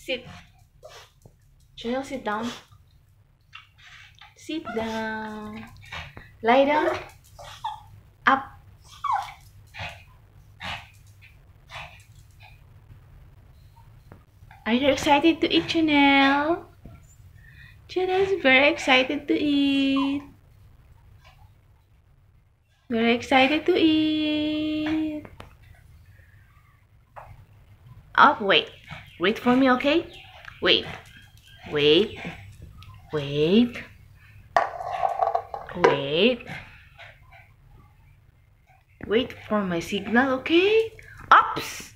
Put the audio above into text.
Sit. Janelle, sit down. Sit down. Lie down. Up. Are you excited to eat, Janelle? Janelle's very excited to eat. Very excited to eat. Oh, wait. Wait for me, okay? Wait. Wait. Wait. Wait. Wait for my signal, okay? Ups!